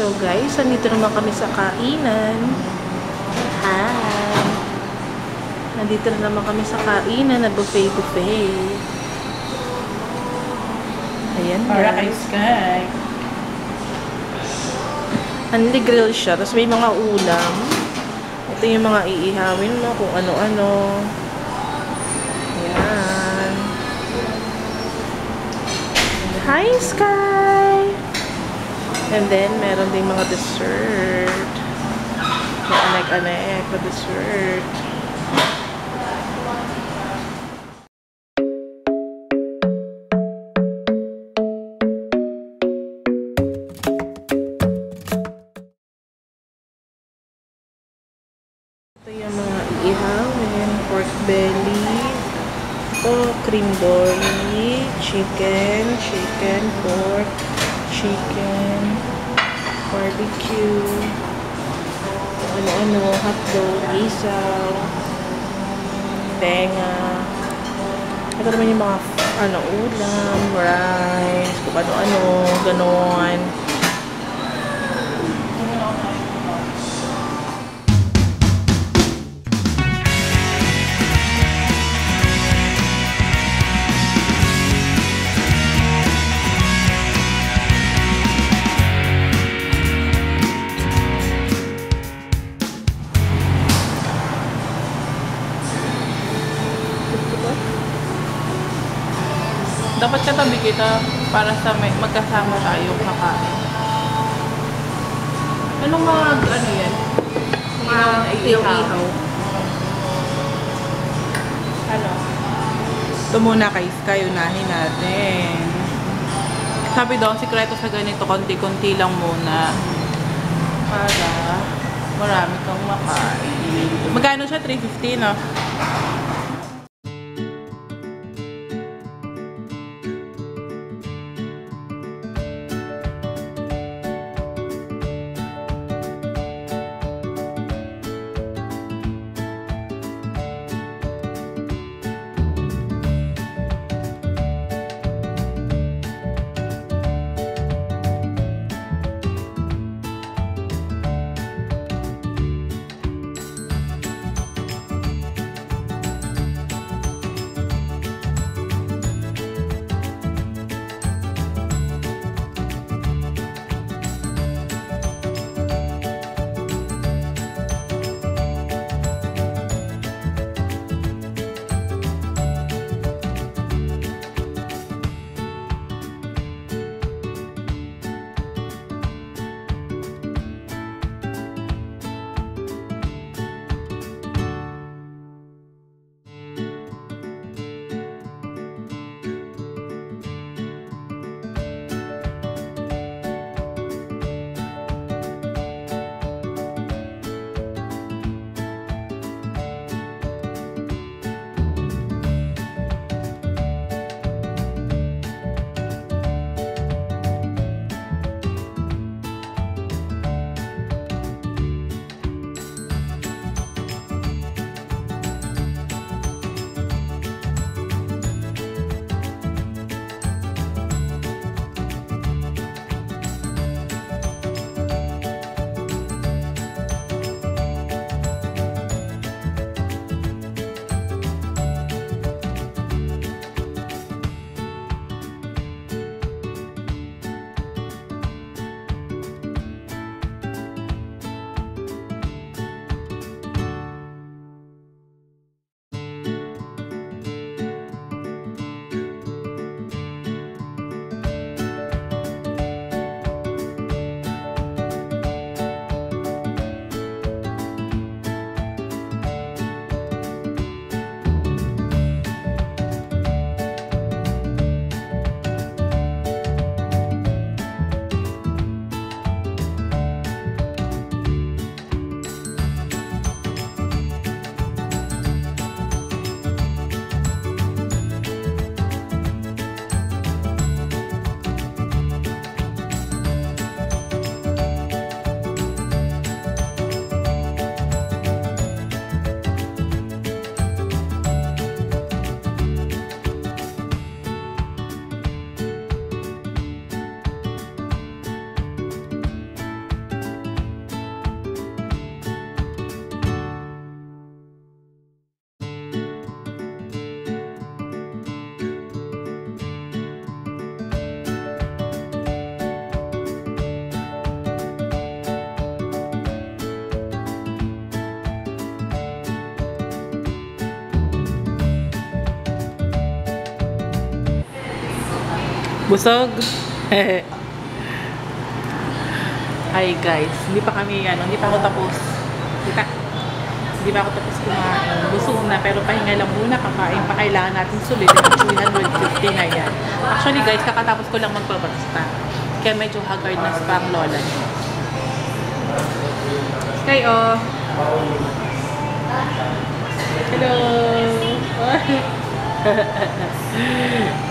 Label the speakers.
Speaker 1: So guys, nandito naman kami sa kainan. Hi! Nandito na naman kami sa kainan na buffet-buffet. Ayan
Speaker 2: Para kay. Sky.
Speaker 1: Only grill siya. Tapos may mga ulam. Ito yung mga iihawin mo kung ano-ano. Ayan. Hi, Sky! And then, meron ding mga dessert. May anek-anek na dessert. Ito yung mga iihawin. Pork belly. Ito, cream dory. Chicken. Chicken. Pork. Chicken. Barbecue. Ano-ano. Hotdog. Isaw. Tenga. Ito naman yung mga ano, ulam, rice, kung ano-ano, ganon.
Speaker 2: Dapat katabi kita para sa may, magkasama tayo kakain. Anong mga, ano yan? Mga ihaw. Ano? Ito muna kay Sky, unahin natin. Sabi daw, sikreto sa ganito, konti-konti lang muna. Para marami kang makain. Magkano siya? 350, no? Busog? Hi guys, hindi pa kami, ano, hindi pa ako tapos. Kita, hindi pa ako tapos kumain. Busog na, pero pahinga lang muna, kakain pa. Kailangan natin sulit. 350 na yan. Actually guys, kakatapos ko lang magpapasta. Kaya medyo haggard na sa lola niyo. Oh. Hello.